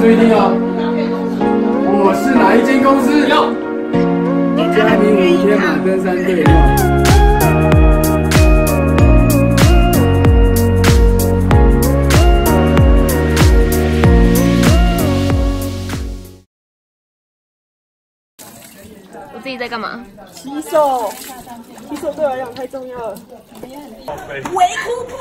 注意听哦，我是哪一间公司？嘉明五天马登山对话。我自己在干嘛？洗手，洗手对我来讲太重要了。维护坡。